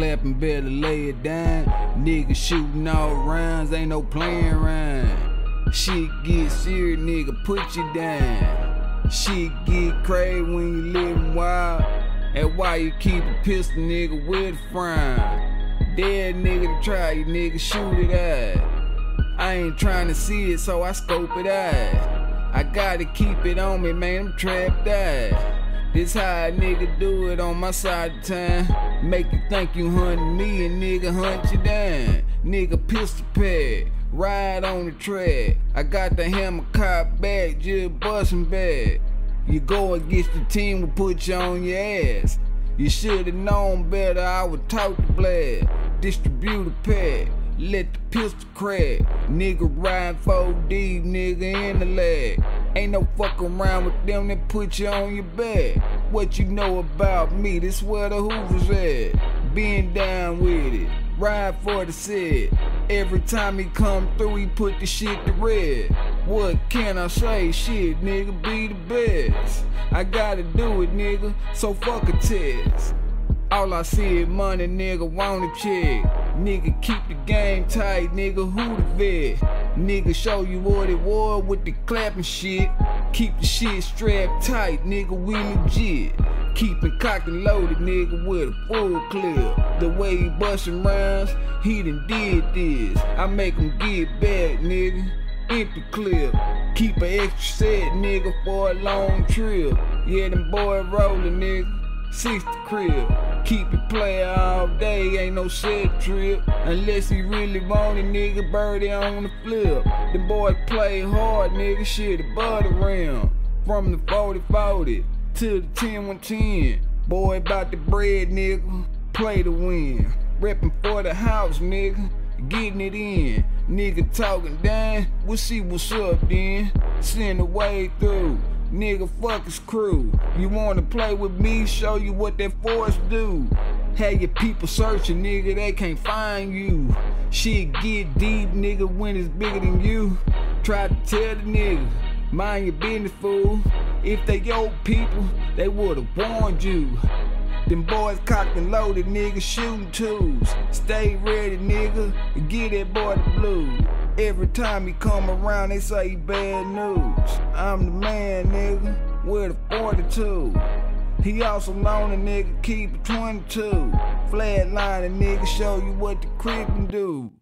clapping, better lay it down. Nigga shooting all rounds, ain't no playing around. Shit get serious, nigga, put you down. Shit get crazy when you living wild. And why you keep a pistol, nigga, with a frown. Dead nigga to try you, nigga, shoot it out. I ain't trying to see it, so I scope it out. I gotta keep it on me, man, I'm trapped out. This how a nigga do it on my side of town. Make you think you hunting me and nigga hunt you down. Nigga pistol pad, ride on the track. I got the hammer cop back, just bustin' back. You go against the team, we put you on your ass. You should've known better, I would talk to Blad. Distribute a pack, let the pistol crack. Nigga ride 4 deep, nigga in the leg. Ain't no fuck around with them that put you on your back. What you know about me, this where the Hoovers at. Being down with it, ride for the set. Every time he come through, he put the shit to red. What can I say? Shit, nigga, be the best. I gotta do it, nigga, so fuck a test. All I see is money, nigga, want a check. Nigga, keep the game tight, nigga, who the vet? Nigga, show you what it was with the clapping shit. Keep the shit strapped tight, nigga, we legit. Keep it cocked and loaded, nigga, with a full clip. The way he bustin' rounds, he done did this. I make him get back, nigga. Empty clip. Keep an extra set, nigga, for a long trip. Yeah, them boy rollin', nigga. 60 Crip. Keep it playin' all day, ain't no set trip. Unless he really want it, nigga, birdie on the flip. The boy play hard, nigga, shit above the rim. From the 40-40 to the 10-110. Boy about the bread, nigga, play to win. Reppin' for the house, nigga, getting it in. Nigga talking down, we'll see what's up then. Send the way through. Nigga, fuck his crew. You wanna play with me? Show you what that force do. Have your people searching, nigga, they can't find you. Shit get deep, nigga, when it's bigger than you. Try to tell the nigga, mind your business, fool. If they your people, they would've warned you. Them boys cocked and loaded, nigga, shooting tools. Stay ready, nigga, and get that boy the blue. Every time he come around, they say he bad news. I'm the man, nigga, with a 42. He also known a nigga keep a 22. Flatline a nigga show you what the can do.